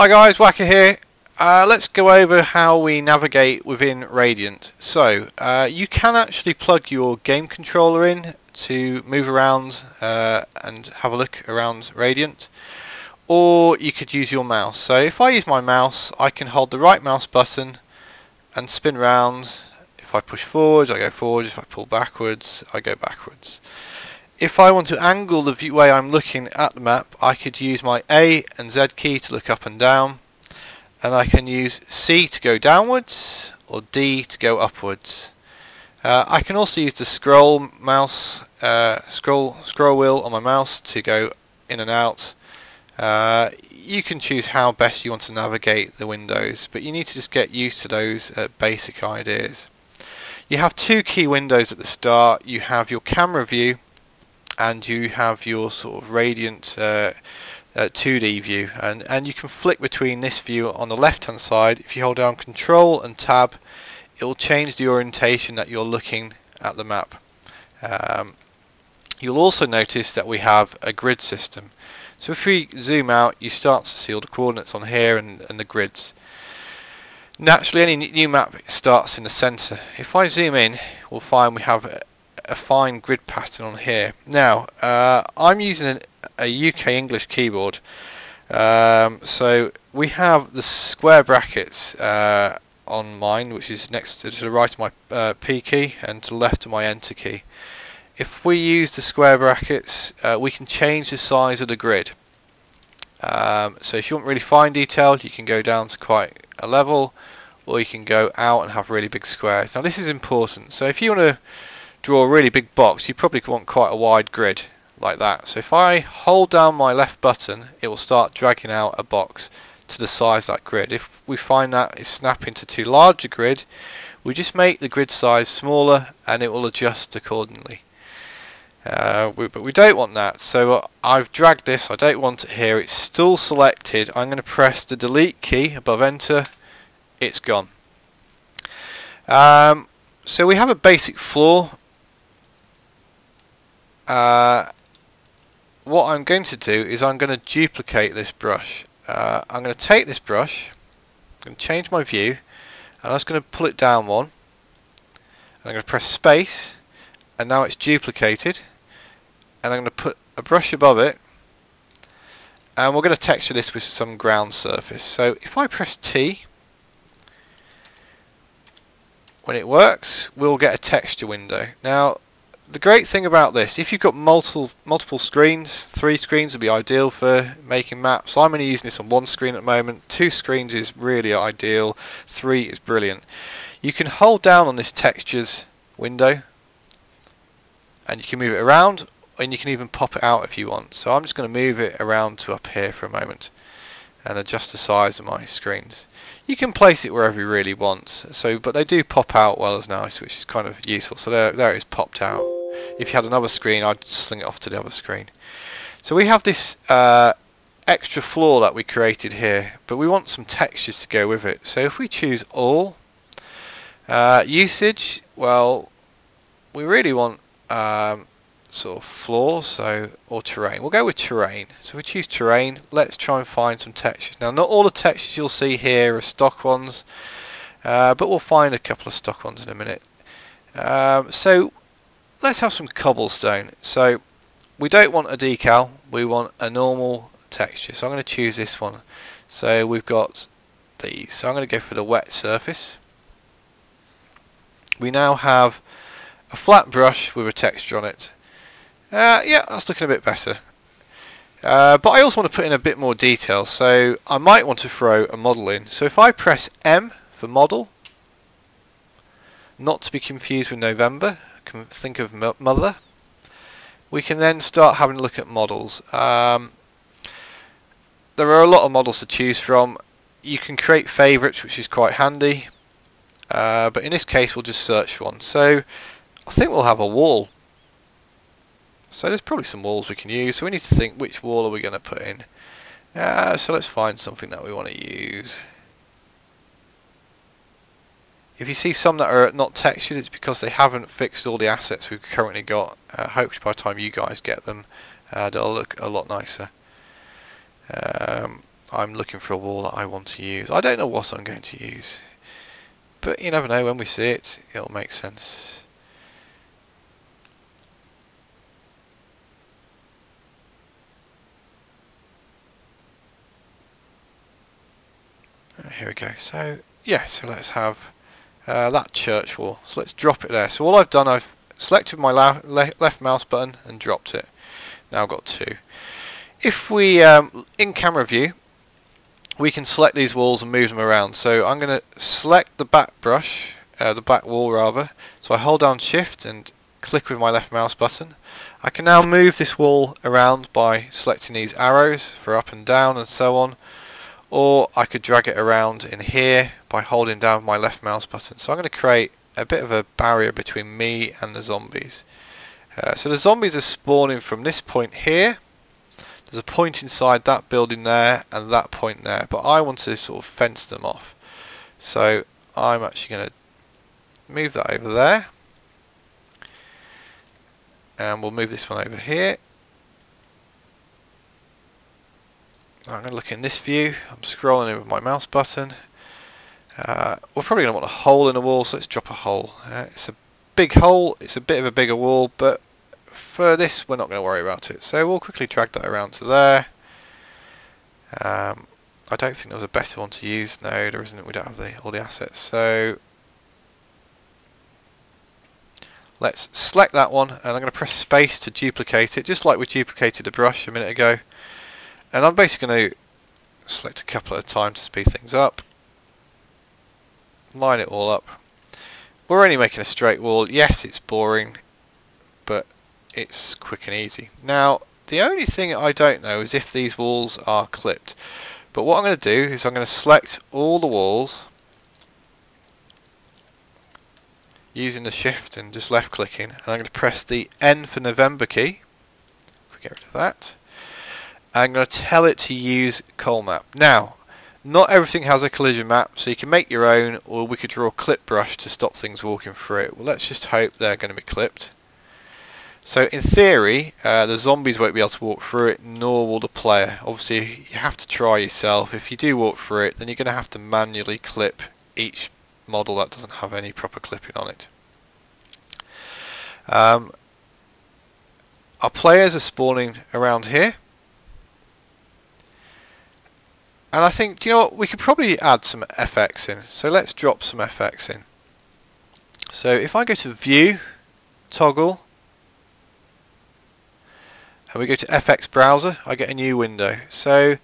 Hi guys, Wakka here. Uh, let's go over how we navigate within Radiant. So, uh, you can actually plug your game controller in to move around uh, and have a look around Radiant. Or you could use your mouse. So if I use my mouse, I can hold the right mouse button and spin around. If I push forwards, I go forwards. If I pull backwards, I go backwards. If I want to angle the view way I'm looking at the map, I could use my A and Z key to look up and down, and I can use C to go downwards, or D to go upwards. Uh, I can also use the scroll mouse, uh, scroll scroll wheel on my mouse to go in and out. Uh, you can choose how best you want to navigate the windows, but you need to just get used to those uh, basic ideas. You have two key windows at the start. You have your camera view and you have your sort of radiant uh, uh, 2D view. And, and you can flick between this view on the left hand side. If you hold down control and tab it will change the orientation that you're looking at the map. Um, you'll also notice that we have a grid system. So if we zoom out you start to see all the coordinates on here and, and the grids. Naturally any new map starts in the center. If I zoom in we'll find we have a fine grid pattern on here. Now, uh, I'm using an, a UK English keyboard, um, so we have the square brackets uh, on mine, which is next to, to the right of my uh, P key and to the left of my Enter key. If we use the square brackets, uh, we can change the size of the grid. Um, so if you want really fine detail, you can go down to quite a level, or you can go out and have really big squares. Now this is important. So if you want to draw a really big box, you probably want quite a wide grid like that. So if I hold down my left button, it will start dragging out a box to the size of that grid. If we find that it's snapping to too large a grid, we just make the grid size smaller and it will adjust accordingly. Uh, we, but we don't want that, so uh, I've dragged this, I don't want it here, it's still selected, I'm going to press the delete key above enter, it's gone. Um, so we have a basic floor uh, what I'm going to do is I'm going to duplicate this brush. Uh, I'm going to take this brush, I'm going to change my view, and I'm just going to pull it down one. And I'm going to press space, and now it's duplicated. And I'm going to put a brush above it, and we're going to texture this with some ground surface. So if I press T, when it works, we'll get a texture window. Now, the great thing about this, if you've got multiple multiple screens, three screens would be ideal for making maps. I'm only using this on one screen at the moment. Two screens is really ideal. Three is brilliant. You can hold down on this textures window and you can move it around and you can even pop it out if you want. So I'm just going to move it around to up here for a moment and adjust the size of my screens. You can place it wherever you really want, so but they do pop out well as nice, which is kind of useful. So there, there it is popped out. If you had another screen, I'd sling it off to the other screen. So we have this uh, extra floor that we created here, but we want some textures to go with it. So if we choose all, uh, usage, well, we really want um, sort of floor, so or terrain. We'll go with terrain. So we choose terrain. Let's try and find some textures. Now, not all the textures you'll see here are stock ones, uh, but we'll find a couple of stock ones in a minute. Um, so let's have some cobblestone. So we don't want a decal, we want a normal texture. So I'm going to choose this one. So we've got these. So I'm going to go for the wet surface. We now have a flat brush with a texture on it. Uh, yeah, that's looking a bit better. Uh, but I also want to put in a bit more detail, so I might want to throw a model in. So if I press M for model, not to be confused with November, think of mother. We can then start having a look at models. Um, there are a lot of models to choose from. You can create favourites, which is quite handy. Uh, but in this case, we'll just search one. So I think we'll have a wall. So there's probably some walls we can use. So we need to think which wall are we going to put in. Uh, so let's find something that we want to use. If you see some that are not textured, it's because they haven't fixed all the assets we've currently got. Uh, hopefully by the time you guys get them, uh, they'll look a lot nicer. Um, I'm looking for a wall that I want to use. I don't know what I'm going to use. But you never know, when we see it, it'll make sense. Here we go. So, yeah, so let's have uh, that church wall. So let's drop it there. So all I've done, I've selected my le left mouse button and dropped it. Now I've got two. If we, um, in camera view, we can select these walls and move them around. So I'm going to select the back brush, uh, the back wall rather. So I hold down shift and click with my left mouse button. I can now move this wall around by selecting these arrows for up and down and so on or I could drag it around in here by holding down my left mouse button. So I'm going to create a bit of a barrier between me and the zombies. Uh, so the zombies are spawning from this point here. There's a point inside that building there and that point there, but I want to sort of fence them off. So I'm actually going to move that over there. And we'll move this one over here. I'm going to look in this view. I'm scrolling in with my mouse button. Uh, we're probably going to want a hole in the wall, so let's drop a hole. Uh, it's a big hole, it's a bit of a bigger wall, but for this we're not going to worry about it. So we'll quickly drag that around to there. Um, I don't think there was a better one to use. No, there isn't. We don't have the, all the assets. So let's select that one, and I'm going to press space to duplicate it, just like we duplicated the brush a minute ago. And I'm basically going to select a couple at a time to speed things up. Line it all up. We're only making a straight wall. Yes, it's boring, but it's quick and easy. Now, the only thing I don't know is if these walls are clipped. But what I'm going to do is I'm going to select all the walls using the shift and just left clicking and I'm going to press the N for November key. If we Get rid of that. I'm going to tell it to use Colemap. Now, not everything has a collision map, so you can make your own, or we could draw a clip brush to stop things walking through it. Well, let's just hope they're going to be clipped. So in theory, uh, the zombies won't be able to walk through it, nor will the player. Obviously, you have to try yourself. If you do walk through it, then you're going to have to manually clip each model that doesn't have any proper clipping on it. Um, our players are spawning around here. And I think, do you know what, we could probably add some FX in. So let's drop some FX in. So if I go to View, Toggle, and we go to FX Browser, I get a new window. So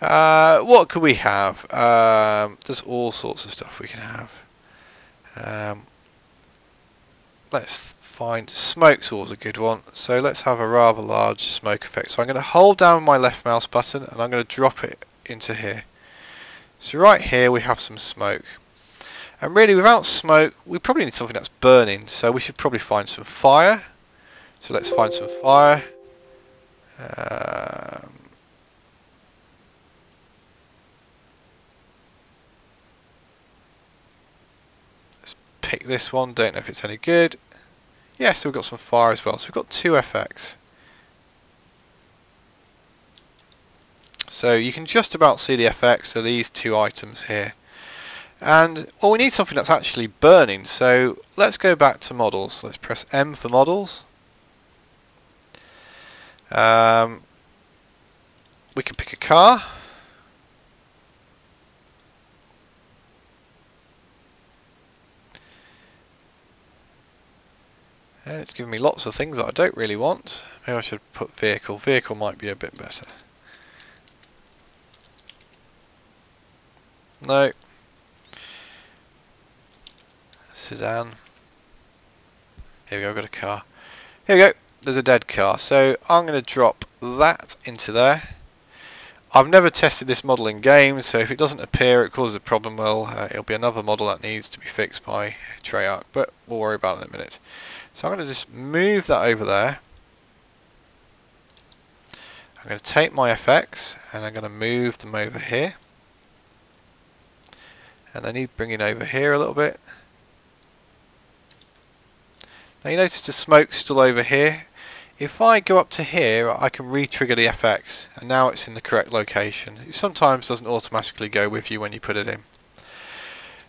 uh, what could we have? Um, there's all sorts of stuff we can have. Um, let's find smoke's always a good one. So let's have a rather large smoke effect. So I'm going to hold down my left mouse button and I'm going to drop it into here. So right here we have some smoke. And really without smoke we probably need something that's burning so we should probably find some fire. So let's find some fire. Um, let's pick this one, don't know if it's any good. Yes, yeah, so we've got some fire as well. So we've got two FX. So you can just about see the effects of these two items here. And well, we need something that's actually burning. So let's go back to models. Let's press M for models. Um, we can pick a car. And it's giving me lots of things that I don't really want. Maybe I should put vehicle. Vehicle might be a bit better. No. Sedan. Here we go, I've got a car. Here we go, there's a dead car. So I'm going to drop that into there. I've never tested this model in game, so if it doesn't appear, it causes a problem, well, uh, it'll be another model that needs to be fixed by Treyarch, but we'll worry about it in a minute. So I'm going to just move that over there. I'm going to take my FX, and I'm going to move them over here and I need bringing over here a little bit. Now you notice the smoke's still over here. If I go up to here, I can re-trigger the FX, and now it's in the correct location. It sometimes doesn't automatically go with you when you put it in.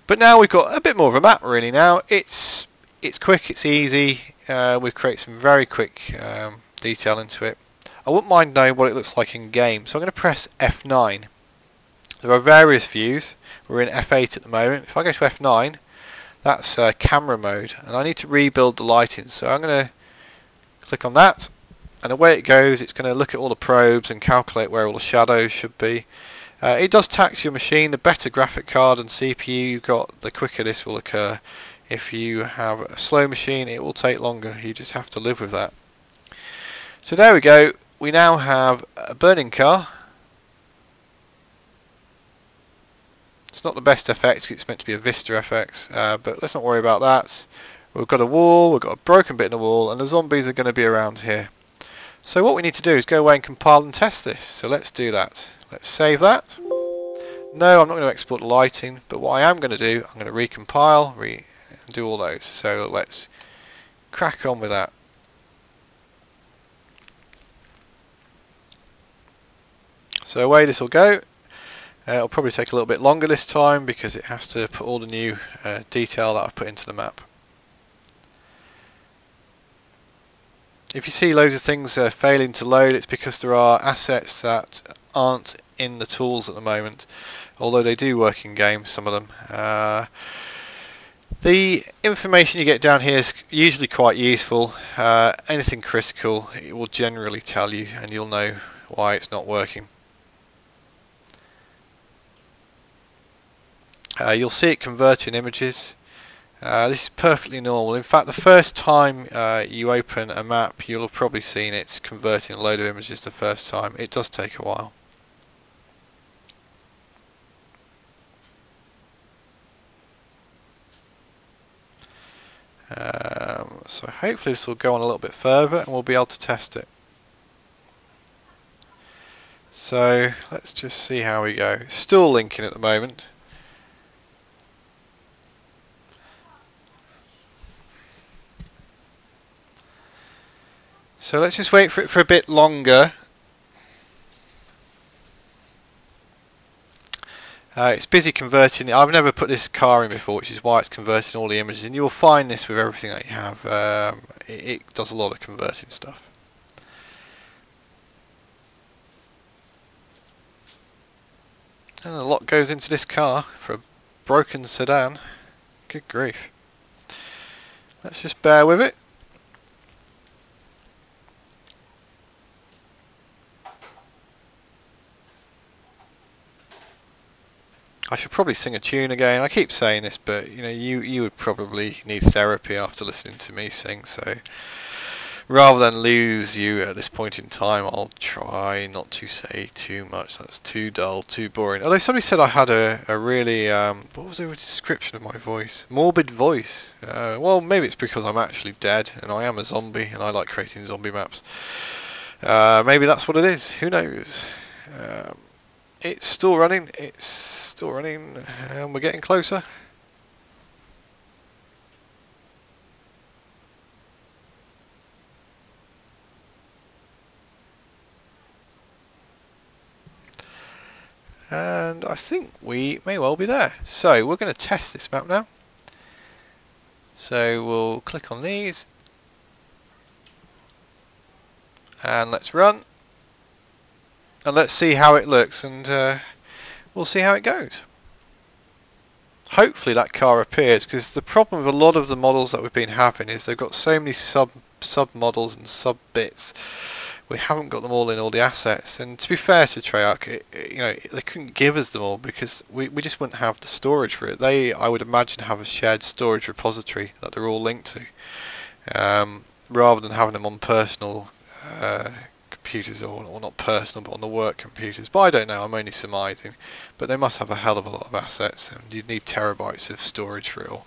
But now we've got a bit more of a map really now. It's it's quick, it's easy. Uh, we've created some very quick um, detail into it. I wouldn't mind knowing what it looks like in game, so I'm going to press F9. There are various views. We're in F8 at the moment. If I go to F9, that's uh, camera mode, and I need to rebuild the lighting. So I'm going to click on that, and away it goes. It's going to look at all the probes and calculate where all the shadows should be. Uh, it does tax your machine. The better graphic card and CPU you've got, the quicker this will occur. If you have a slow machine, it will take longer. You just have to live with that. So there we go. We now have a burning car. It's not the best FX, it's meant to be a Vista FX, uh, but let's not worry about that. We've got a wall, we've got a broken bit in the wall, and the zombies are going to be around here. So what we need to do is go away and compile and test this. So let's do that. Let's save that. No, I'm not going to export the lighting, but what I am going to do, I'm going to recompile, re do all those. So let's crack on with that. So away this will go. Uh, it'll probably take a little bit longer this time because it has to put all the new uh, detail that I've put into the map. If you see loads of things uh, failing to load, it's because there are assets that aren't in the tools at the moment, although they do work in games, some of them. Uh, the information you get down here is usually quite useful. Uh, anything critical, it will generally tell you and you'll know why it's not working. Uh, you'll see it converting images. Uh, this is perfectly normal. In fact, the first time uh, you open a map, you'll have probably seen it's converting a load of images the first time. It does take a while. Um, so hopefully this will go on a little bit further and we'll be able to test it. So let's just see how we go. Still linking at the moment. So let's just wait for it for a bit longer. Uh, it's busy converting. I've never put this car in before, which is why it's converting all the images. And you'll find this with everything that you have. Um, it, it does a lot of converting stuff. And a lot goes into this car for a broken sedan. Good grief. Let's just bear with it. I should probably sing a tune again. I keep saying this, but you know, you you would probably need therapy after listening to me sing. So rather than lose you at this point in time, I'll try not to say too much. That's too dull, too boring. Although somebody said I had a, a really, um, what was the description of my voice? Morbid voice. Uh, well, maybe it's because I'm actually dead and I am a zombie and I like creating zombie maps. Uh, maybe that's what it is. Who knows? Um, it's still running, it's still running, and we're getting closer. And I think we may well be there. So we're going to test this map now. So we'll click on these. And let's run and let's see how it looks and uh, we'll see how it goes. Hopefully that car appears because the problem with a lot of the models that we've been having is they've got so many sub sub models and sub bits we haven't got them all in all the assets and to be fair to Treyarch it, you know they couldn't give us them all because we, we just wouldn't have the storage for it they I would imagine have a shared storage repository that they're all linked to um, rather than having them on personal uh, computers, or, or not personal, but on the work computers. But I don't know, I'm only surmising. But they must have a hell of a lot of assets, and you'd need terabytes of storage for it all.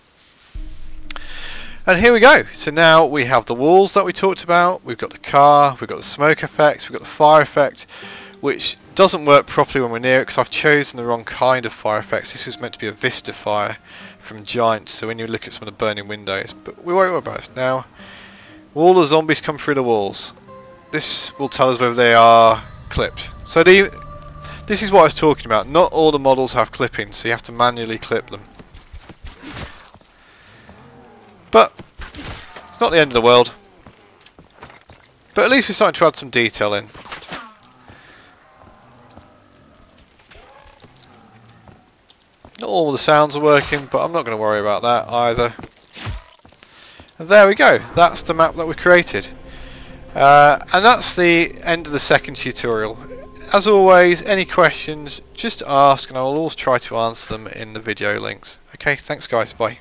And here we go. So now we have the walls that we talked about, we've got the car, we've got the smoke effects, we've got the fire effect, which doesn't work properly when we're near it because I've chosen the wrong kind of fire effects. This was meant to be a Vista fire from giants so when you look at some of the burning windows, but we won't worry about this now. All the zombies come through the walls. This will tell us whether they are clipped. So the, this is what I was talking about. Not all the models have clipping, so you have to manually clip them. But it's not the end of the world. But at least we're starting to add some detail in. Not all the sounds are working, but I'm not going to worry about that either. And there we go. That's the map that we created. Uh, and that's the end of the second tutorial. As always, any questions, just ask and I will always try to answer them in the video links. Okay, thanks guys, bye.